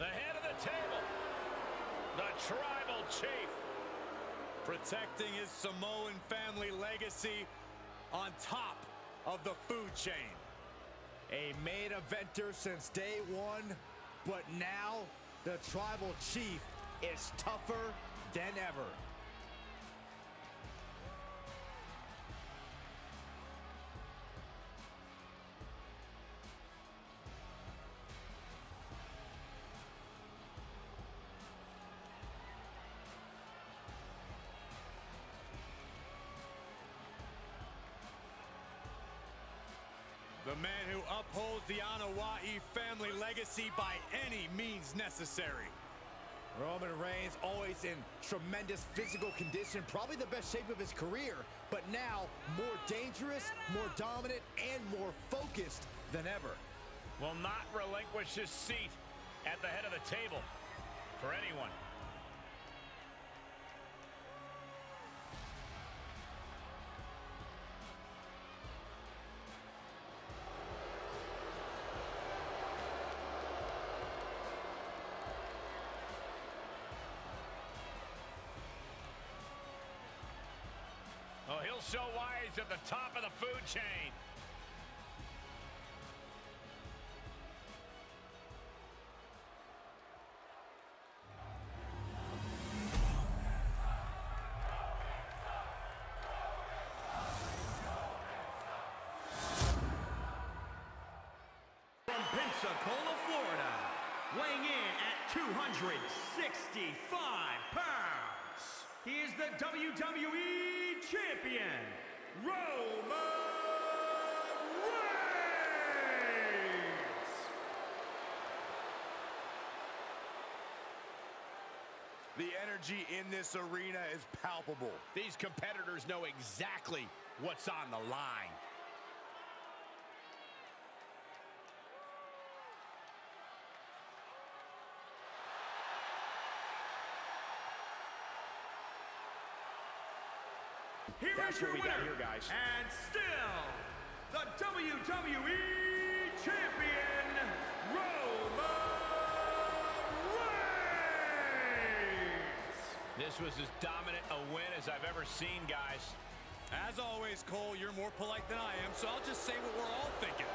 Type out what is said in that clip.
The head of the table. The tribal chief. Protecting his Samoan family legacy on top of the food chain. A main eventer since day one, but now the tribal chief is tougher than ever. The man who upholds the Anoa'i family legacy by any means necessary. Roman Reigns always in tremendous physical condition, probably the best shape of his career, but now more dangerous, more dominant, and more focused than ever. Will not relinquish his seat at the head of the table for anyone. Why he's at the top of the food chain. From Pensacola, Florida, weighing in at 265 pounds, he is the WWE Champion, Roman Reigns! The energy in this arena is palpable. These competitors know exactly what's on the line. Here That's is your what we got winner, here, guys. and still the WWE Champion, Roman Reigns! This was as dominant a win as I've ever seen, guys. As always, Cole, you're more polite than I am, so I'll just say what we're all thinking.